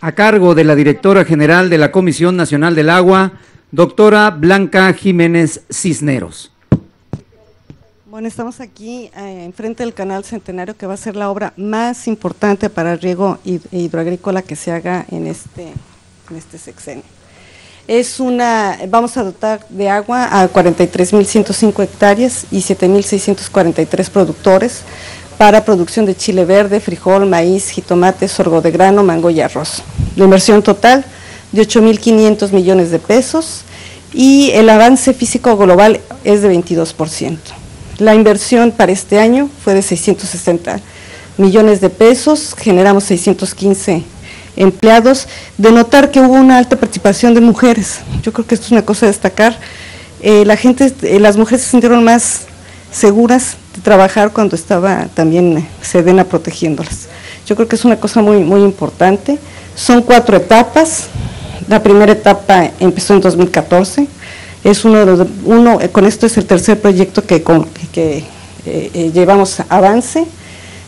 a cargo de la directora general de la Comisión Nacional del Agua, doctora Blanca Jiménez Cisneros. Bueno, estamos aquí eh, enfrente del canal Centenario, que va a ser la obra más importante para el riego hidroagrícola que se haga en este, en este sexenio. Es una, vamos a dotar de agua a 43.105 hectáreas y 7.643 productores para producción de chile verde, frijol, maíz, jitomate, sorgo de grano, mango y arroz. La inversión total de 8.500 millones de pesos y el avance físico global es de 22%. La inversión para este año fue de 660 millones de pesos, generamos 615 empleados, de notar que hubo una alta participación de mujeres. Yo creo que esto es una cosa a destacar. Eh, la gente, eh, las mujeres se sintieron más seguras trabajar cuando estaba también Sedena protegiéndolas. Yo creo que es una cosa muy, muy importante. Son cuatro etapas. La primera etapa empezó en 2014. Es uno, de uno con esto es el tercer proyecto que, que eh, llevamos avance.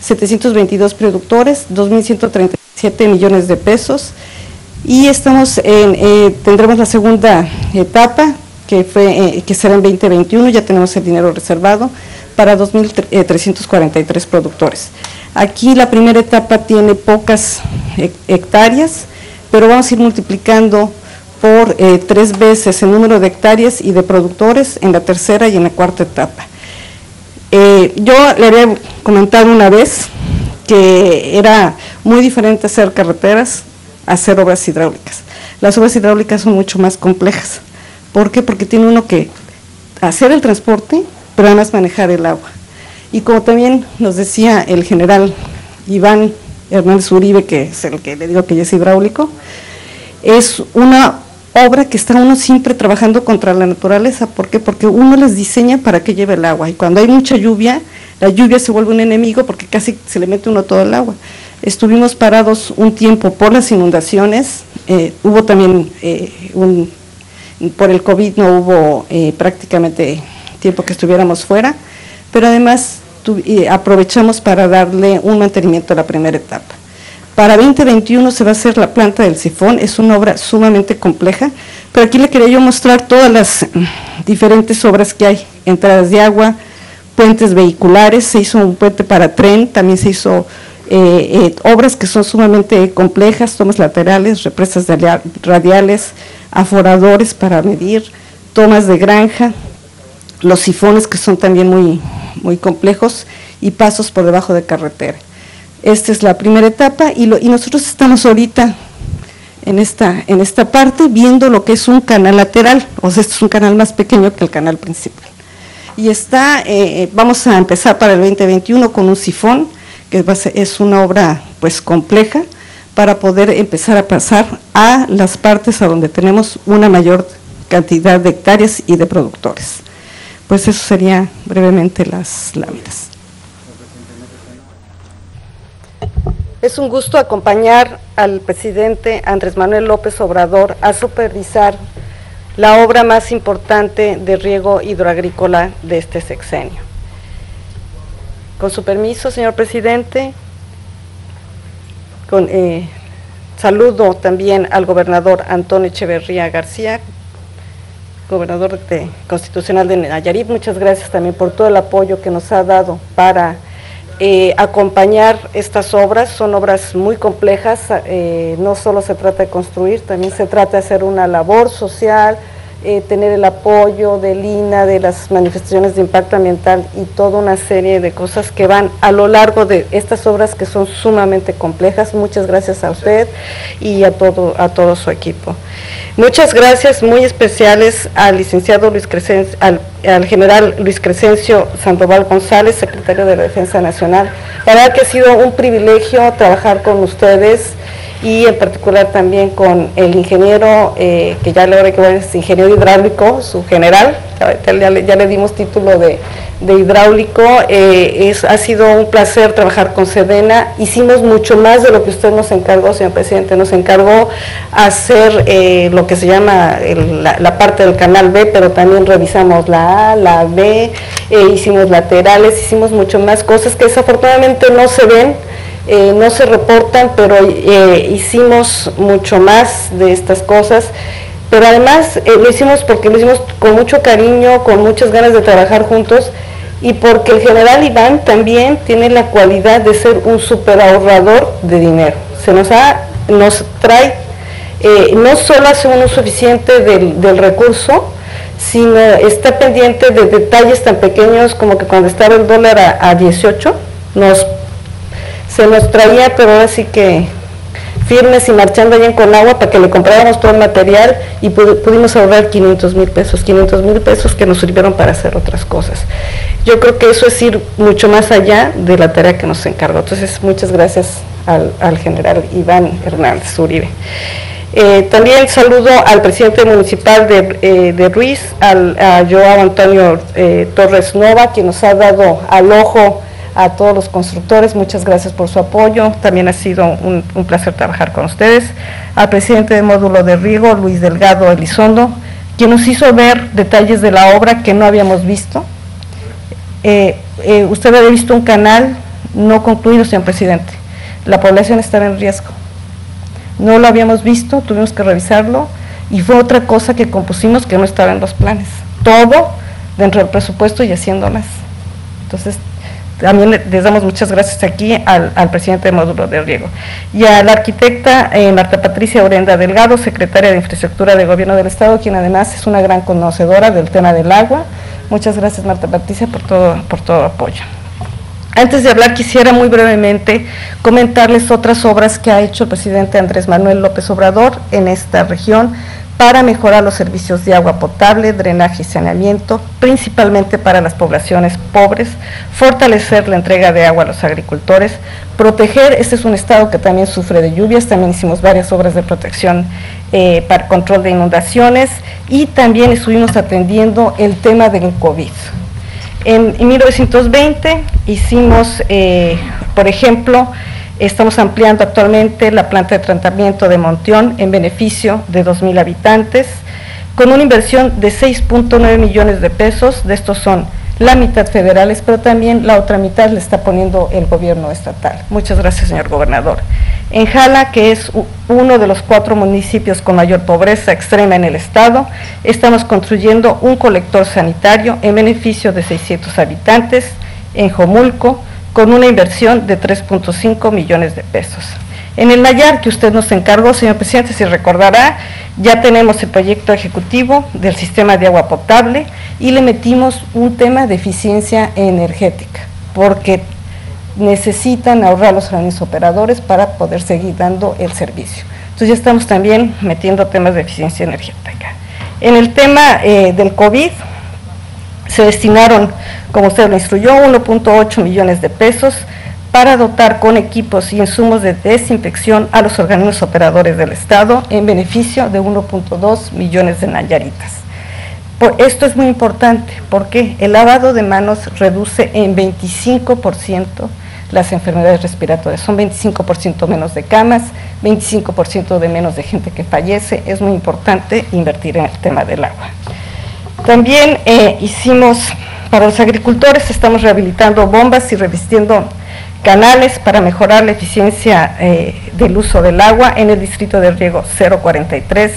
722 productores, 2.130 7 millones de pesos y estamos en, eh, tendremos la segunda etapa que, fue, eh, que será en 2021, ya tenemos el dinero reservado para 2.343 eh, productores. Aquí la primera etapa tiene pocas hectáreas, pero vamos a ir multiplicando por tres veces el número de hectáreas y de productores en la tercera y en la cuarta etapa. yo le había comentado una vez que era muy diferente hacer carreteras a hacer obras hidráulicas. Las obras hidráulicas son mucho más complejas. ¿Por qué? Porque tiene uno que hacer el transporte, pero además manejar el agua. Y como también nos decía el general Iván Hernández Uribe, que es el que le digo que ya es hidráulico, es una obra que está uno siempre trabajando contra la naturaleza. ¿Por qué? Porque uno les diseña para que lleve el agua. Y cuando hay mucha lluvia, la lluvia se vuelve un enemigo porque casi se le mete uno todo el agua. Estuvimos parados un tiempo por las inundaciones, eh, hubo también eh, un, por el COVID no hubo eh, prácticamente tiempo que estuviéramos fuera, pero además aprovechamos para darle un mantenimiento a la primera etapa. Para 2021 se va a hacer la planta del sifón, es una obra sumamente compleja, pero aquí le quería yo mostrar todas las diferentes obras que hay, entradas de agua, puentes vehiculares, se hizo un puente para tren, también se hizo eh, eh, obras que son sumamente complejas, tomas laterales, represas radiales, aforadores para medir, tomas de granja, los sifones que son también muy, muy complejos y pasos por debajo de carretera. Esta es la primera etapa y, y nosotros estamos ahorita en esta, en esta parte viendo lo que es un canal lateral, o sea, este es un canal más pequeño que el canal principal y está, eh, eh, vamos a empezar para el 2021 con un sifón, que es una obra pues compleja, para poder empezar a pasar a las partes a donde tenemos una mayor cantidad de hectáreas y de productores. Pues eso sería brevemente las láminas. Es un gusto acompañar al presidente Andrés Manuel López Obrador a supervisar la obra más importante de riego hidroagrícola de este sexenio. Con su permiso, señor presidente, con, eh, saludo también al gobernador Antonio Echeverría García, gobernador constitucional de Nayarit. Muchas gracias también por todo el apoyo que nos ha dado para eh, acompañar estas obras. Son obras muy complejas, eh, no solo se trata de construir, también se trata de hacer una labor social, eh, tener el apoyo del INA, de las manifestaciones de impacto ambiental y toda una serie de cosas que van a lo largo de estas obras que son sumamente complejas. Muchas gracias a usted y a todo, a todo su equipo. Muchas gracias muy especiales al licenciado Luis Crescencio, al, general Luis Crescencio Sandoval González, secretario de la Defensa Nacional. La verdad que ha sido un privilegio trabajar con ustedes y en particular también con el ingeniero, eh, que ya le que es ingeniero hidráulico, su general, ya, le, dimos título de, hidráulico, eh, es, ha sido un placer trabajar con Sedena, hicimos mucho más de lo que usted nos encargó, señor presidente, nos encargó hacer eh, lo que se llama la, parte del canal B, pero también revisamos la A, la B, hicimos laterales, hicimos mucho más cosas que desafortunadamente no se ven, eh, no se reportan, pero eh, hicimos mucho más de estas cosas. Pero además lo hicimos porque lo hicimos con mucho cariño, con muchas ganas de trabajar juntos y porque el general Iván también tiene la cualidad de ser un super ahorrador de dinero. Se nos, ha, nos trae, no solo hace uno suficiente del, del recurso, sino está pendiente de detalles tan pequeños como que cuando estaba el dólar a, 18, nos, se nos traía, pero ahora sí que firmes y marchando allá en agua para que le compráramos todo el material y pudimos ahorrar 500 mil pesos, 500 mil pesos que nos sirvieron para hacer otras cosas. Yo creo que eso es ir mucho más allá de la tarea que nos encargó. Entonces, muchas gracias al, al general Iván Hernández Uribe. Eh, también saludo al presidente municipal de, eh, Ruiz, al, a Joao Antonio eh, Torres Nova, quien nos ha dado al ojo a todos los constructores. Muchas gracias por su apoyo. También ha sido un, placer trabajar con ustedes. Al presidente de módulo de Riego, Luis Delgado Elizondo, quien nos hizo ver detalles de la obra que no habíamos visto. usted había visto un canal no concluido, señor presidente. La población estaba en riesgo no lo habíamos visto, tuvimos que revisarlo y fue otra cosa que compusimos que no estaba en los planes. Todo dentro del presupuesto y haciéndolas. Entonces, también les damos muchas gracias aquí al, presidente de módulo de riego y a la arquitecta eh, Marta Patricia Orenda Delgado, secretaria de Infraestructura de Gobierno del Estado, quien además es una gran conocedora del tema del agua. Muchas gracias Marta Patricia por todo, por todo apoyo. Antes de hablar, quisiera muy brevemente comentarles otras obras que ha hecho el presidente Andrés Manuel López Obrador en esta región para mejorar los servicios de agua potable, drenaje y saneamiento, principalmente para las poblaciones pobres, fortalecer la entrega de agua a los agricultores, proteger, este es un estado que también sufre de lluvias, también hicimos varias obras de protección eh, para control de inundaciones y también estuvimos atendiendo el tema del COVID. En, 1920 hicimos, eh, por ejemplo, estamos ampliando actualmente la planta de tratamiento de Monteón en beneficio de 2.000 habitantes, con una inversión de 6.9 millones de pesos, de estos son la mitad federales, pero también la otra mitad le está poniendo el gobierno estatal. Muchas gracias, señor gobernador. En Jala, que es uno de los cuatro municipios con mayor pobreza extrema en el estado, estamos construyendo un colector sanitario en beneficio de 600 habitantes en Jomulco, con una inversión de 3.5 millones de pesos. En el Nayar, que usted nos encargó, señor presidente, si recordará, ya tenemos el proyecto ejecutivo del sistema de agua potable y le metimos un tema de eficiencia energética, porque necesitan ahorrar los grandes operadores para poder seguir dando el servicio. Entonces ya estamos también metiendo temas de eficiencia energética. En el tema eh, del COVID, se destinaron, como usted lo instruyó, 1.8 millones de pesos para dotar con equipos y insumos de desinfección a los organismos operadores del Estado en beneficio de 1.2 millones de nayaritas. esto es muy importante porque el lavado de manos reduce en 25% las enfermedades respiratorias. Son 25% menos de camas, 25% de menos de gente que fallece. Es muy importante invertir en el tema del agua. También eh, hicimos, para los agricultores, estamos rehabilitando bombas y revistiendo canales para mejorar la eficiencia eh, del uso del agua en el distrito de riego 043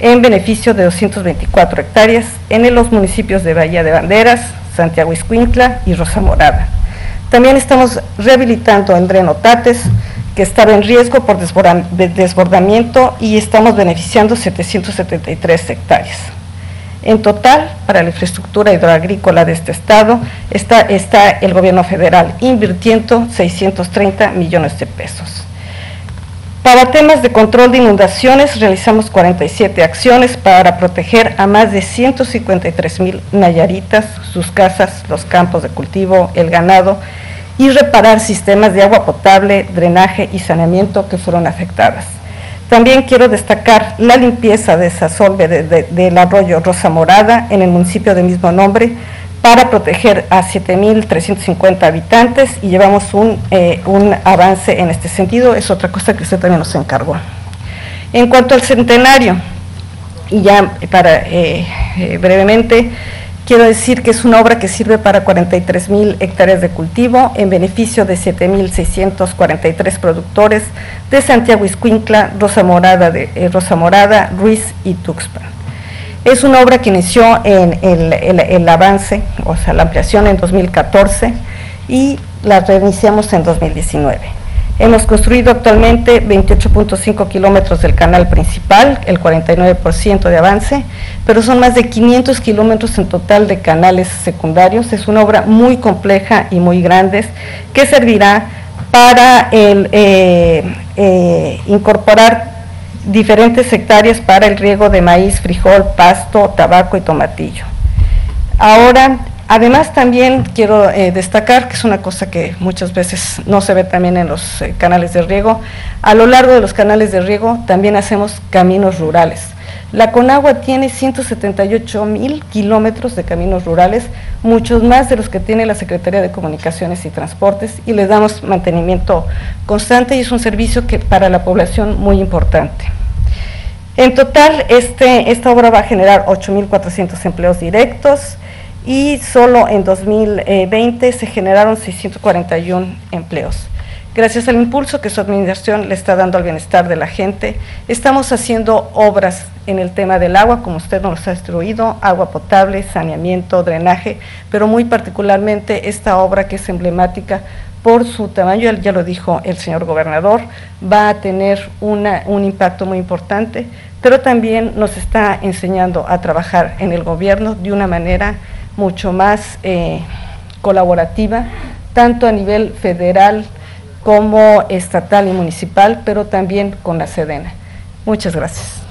en beneficio de 224 hectáreas en los municipios de Bahía de Banderas, Santiago Iscuintla y Rosa Morada. También estamos rehabilitando el dreno Tates, que estaba en riesgo por desbordamiento y estamos beneficiando 773 hectáreas. En total, para la infraestructura hidroagrícola de este estado, está, el gobierno federal invirtiendo 630 millones de pesos. Para temas de control de inundaciones, realizamos 47 acciones para proteger a más de 153 mil nayaritas, sus casas, los campos de cultivo, el ganado, y reparar sistemas de agua potable, drenaje y saneamiento que fueron afectadas. También quiero destacar la limpieza de esa solve del arroyo Rosa Morada en el municipio de mismo nombre para proteger a 7.350 habitantes y llevamos un, eh, un avance en este sentido, es otra cosa que usted también nos encargó. En cuanto al centenario, y ya para eh, eh, brevemente, Quiero decir que es una obra que sirve para 43 mil hectáreas de cultivo en beneficio de 7.643 productores de Santiago Iscuincla, Rosa Morada, de, eh, Rosa Morada, Ruiz y Tuxpan. Es una obra que inició en el, el, avance, o sea, la ampliación en 2014 y la reiniciamos en 2019. Hemos construido actualmente 28.5 kilómetros del canal principal, el 49% de avance, pero son más de 500 kilómetros en total de canales secundarios. Es una obra muy compleja y muy grande que servirá para eh, eh, incorporar diferentes hectáreas para el riego de maíz, frijol, pasto, tabaco y tomatillo. Ahora, además también quiero eh, destacar, que es una cosa que muchas veces no se ve también en los eh, canales de riego, a lo largo de los canales de riego también hacemos caminos rurales. La Conagua tiene 178 mil kilómetros de caminos rurales, muchos más de los que tiene la Secretaría de Comunicaciones y Transportes, y les damos mantenimiento constante y es un servicio que para la población muy importante. En total, este, esta obra va a generar 8.400 empleos directos y solo en 2020 se generaron 641 empleos. Gracias al impulso que su administración le está dando al bienestar de la gente, estamos haciendo obras en el tema del agua, como usted nos ha instruido, agua potable, saneamiento, drenaje, pero muy particularmente esta obra que es emblemática por su tamaño, ya lo dijo el señor gobernador, va a tener un impacto muy importante, pero también nos está enseñando a trabajar en el gobierno de una manera mucho más eh, colaborativa, tanto a nivel federal, como estatal y municipal, pero también con la Sedena. Muchas gracias.